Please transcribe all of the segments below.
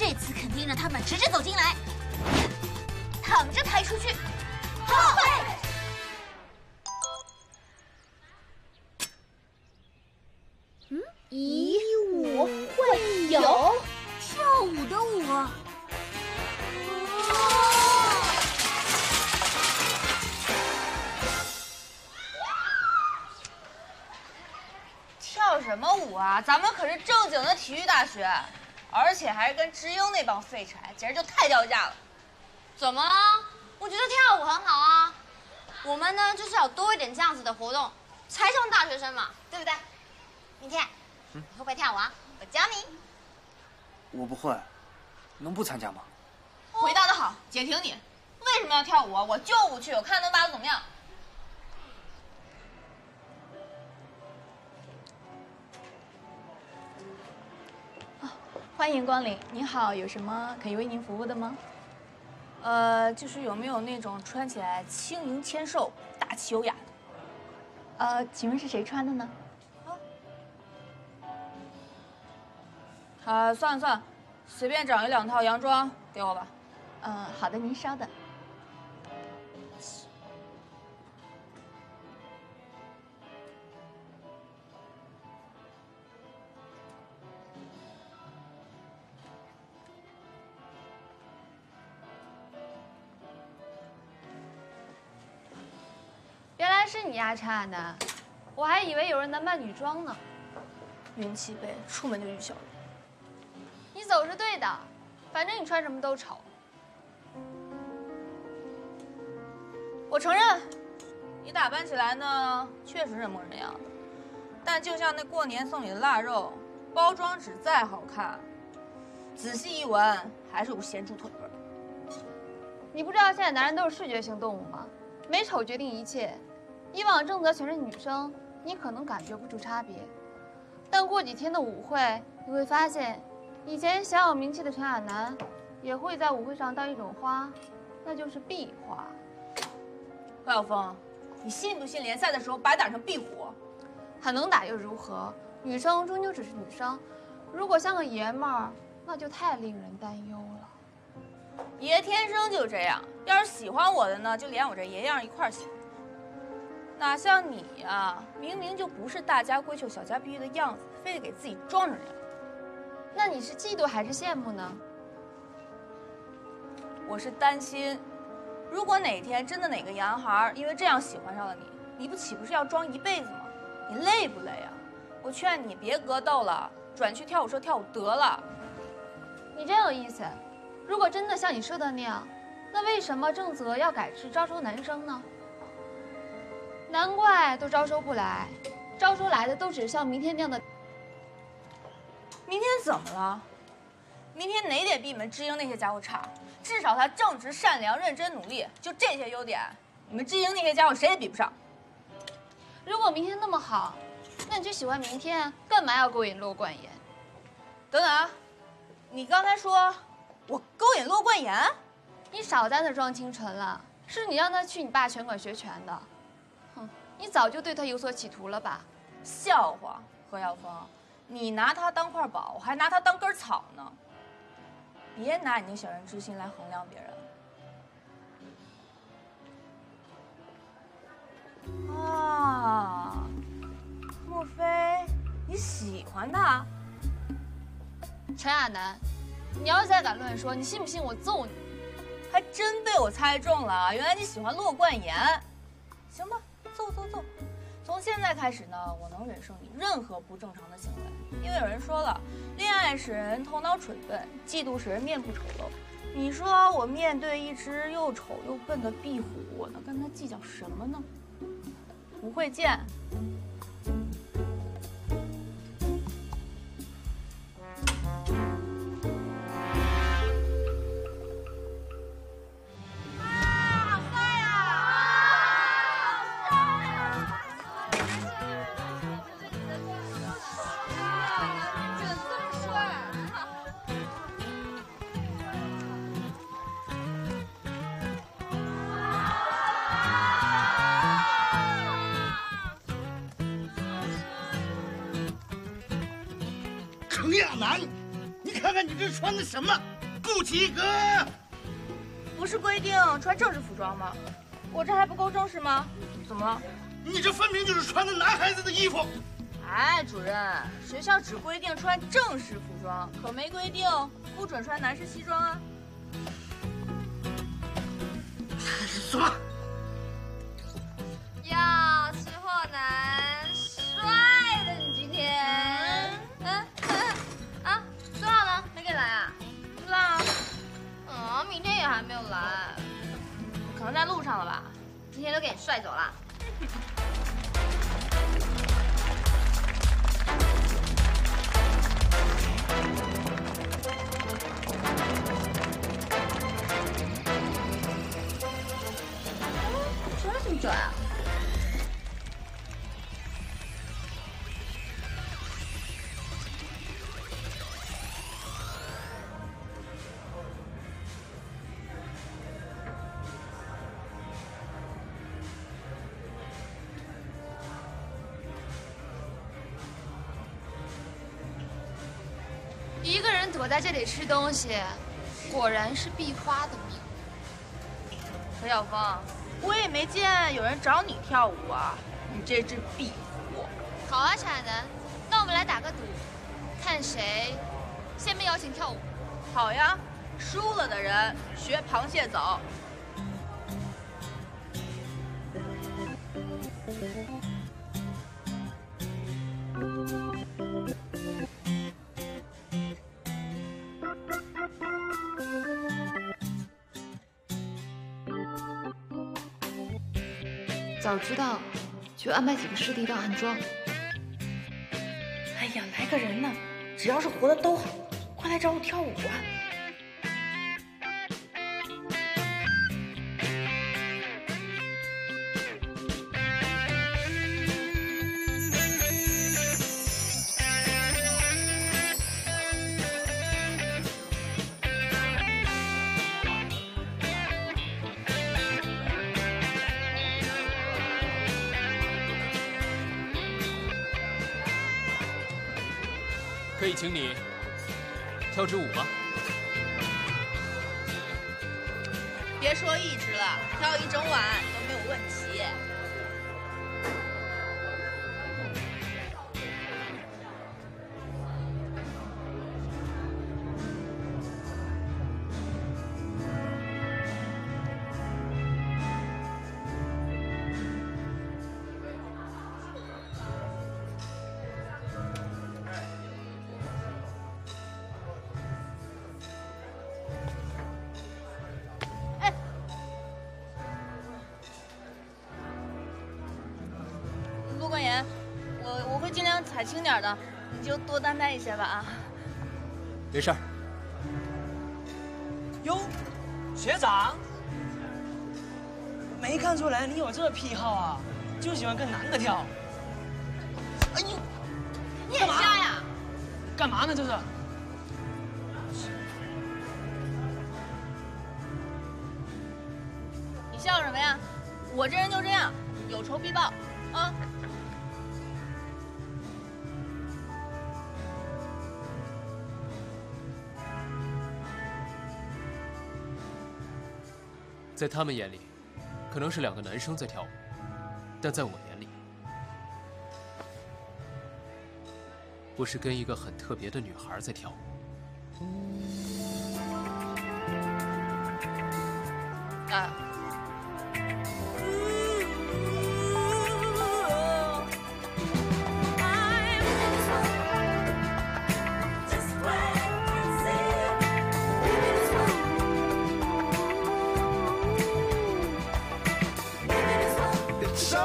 这次肯定让他们直着走进来，躺着抬出去。好。嗯，以舞会友，跳舞的舞。跳什么舞啊？咱们可是正经的体育大学，而且还是跟知英那帮废柴，简直就太掉价了。怎么了？我觉得跳舞很好啊。我们呢就是要多一点这样子的活动，才像大学生嘛，对不对？明天，你会不会跳舞啊？我教你。我不会，能不参加吗？回答的好，姐挺你。为什么要跳舞啊？我就不去，我看能打得怎么样。欢迎光临，您好，有什么可以为您服务的吗？呃，就是有没有那种穿起来轻盈纤瘦、大气优雅的？呃，请问是谁穿的呢？啊，算了算了，随便找一两套洋装给我吧。嗯，好的，您稍等。是你呀，陈亚楠，我还以为有人男扮女装呢。云气背，出门就遇小人。你走是对的，反正你穿什么都丑。我承认，你打扮起来呢，确实人模人样的。但就像那过年送你的腊肉，包装纸再好看，仔细一闻还是有咸猪腿味儿。你不知道现在男人都是视觉性动物吗？美丑决定一切。以往正则全是女生，你可能感觉不出差别，但过几天的舞会，你会发现，以前小有名气的陈亚楠，也会在舞会上当一种花，那就是壁花。何晓峰，你信不信联赛的时候白打成壁虎？很能打又如何？女生终究只是女生，如果像个爷们儿，那就太令人担忧了。爷天生就这样，要是喜欢我的呢，就连我这爷样一块儿喜。哪像你呀，明明就不是大家闺秀、小家碧玉的样子，非得给自己装成这样。那你是嫉妒还是羡慕呢？我是担心，如果哪天真的哪个洋孩因为这样喜欢上了你，你不岂不是要装一辈子吗？你累不累啊？我劝你别格斗了，转去跳舞社跳舞得了。你真有意思。如果真的像你说的那样，那为什么正则要改制招收男生呢？难怪都招收不来，招收来的都只是像明天那样的。明天怎么了？明天哪点比你们知英那些家伙差？至少他正直、善良、认真、努力，就这些优点，你们知英那些家伙谁也比不上。如果明天那么好，那你就喜欢明天，干嘛要勾引骆冠言？等等啊，你刚才说我勾引骆冠言？你少在那装清纯了，是你让他去你爸拳馆学拳的。你早就对他有所企图了吧？笑话，何晓峰，你拿他当块宝，我还拿他当根草呢。别拿你那小人之心来衡量别人。啊，莫非你喜欢他？陈亚楠，你要是再敢乱说，你信不信我揍你？还真被我猜中了，原来你喜欢骆冠言。行吧。走走走，从现在开始呢，我能忍受你任何不正常的行为，因为有人说了，恋爱使人头脑蠢笨，嫉妒使人面部丑陋。你说我面对一只又丑又笨的壁虎，我能跟他计较什么呢？不会见。亚楠你看看你这穿的什么不及格。不是规定穿正式服装吗？我这还不够正式吗？怎么了？你这分明就是穿的男孩子的衣服。哎主任学校只规定穿正式服装可没规定不准穿男士西装啊。走吧。能在路上了吧。今天都给你帅走了。拽什么准啊？一个人躲在这里吃东西，果然是壁花的命。何小峰，我也没见有人找你跳舞啊，你这只壁虎。好啊，傻男，那我们来打个赌，看谁先被邀请跳舞。好呀，输了的人学螃蟹走。早知道就安排几个师弟到暗桩。哎呀，来个人呢，只要是活的都好，快来找我跳舞啊！可以请你跳支舞吗？别说一支了，跳一整晚都没有问题。轻点的，你就多担待一些吧啊。没事儿。哟，学长，没看出来你有这癖好啊，就喜欢跟男的跳。哎呦，你眼瞎呀？干嘛呢？这是？你笑什么呀？我这人就这样，有仇必报啊。在他们眼里，可能是两个男生在跳舞，但在我眼里，不是跟一个很特别的女孩在跳舞。啊。今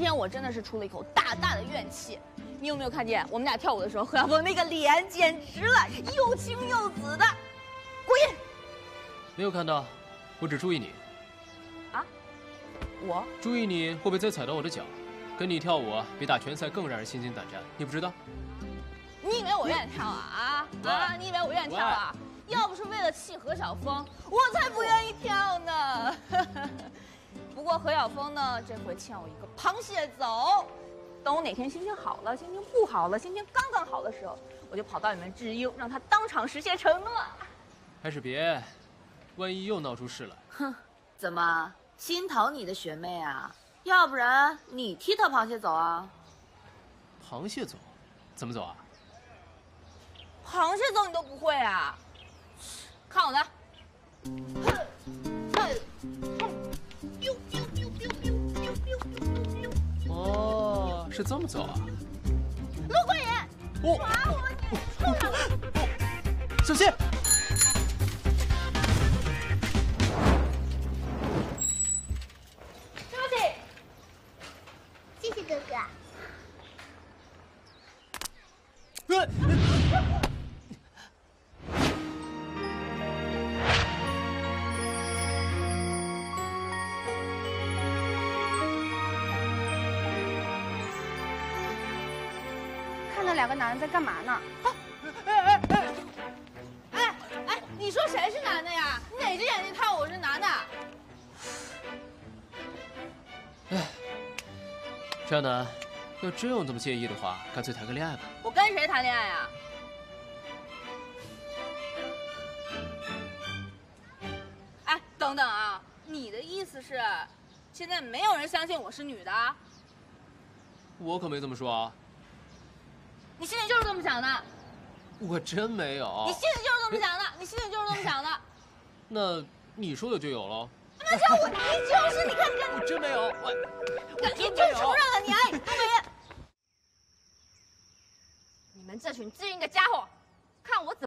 天我真的是出了一口大大的怨气。你有没有看见我们俩跳舞的时候，何小峰那个脸简直了，又青又紫的。滚！没有看到，我只注意你。啊？我？注意你会不会再踩到我的脚？跟你跳舞比打拳赛更让人心惊胆战，你不知道？你以为我愿意跳啊？啊啊！你以为我愿意跳啊？要不是为了气何小峰，我才不愿意跳呢。不过何小峰呢，这回欠我一个螃蟹走。等我哪天心情好了，心情不好了，心情刚刚好的时候，我就跑到你们智英，让他当场实现承诺。还是别，万一又闹出事来。哼，怎么心疼你的学妹啊？要不然你替他螃蟹走啊？螃蟹走，怎么走啊？螃蟹走你都不会啊？看我的！哦，是这么走啊？陆冠言，哦，抓我你臭小子！小心！哥哥。呃看那两个男人在干嘛呢？哎哎，你说谁是男的张楠，要真有这么介意的话，干脆谈个恋爱吧。我跟谁谈恋爱啊？哎，等等啊！你的意思是，现在没有人相信我是女的？我可没这么说啊，你心里就是这么想的？我真没有你。心里就是这么想的？你心里就是这么想的？那你说有就有喽？那叫我，你就是你看你看，我真没有，我我你就承认了你哎，你们这群知音的家伙，看我怎！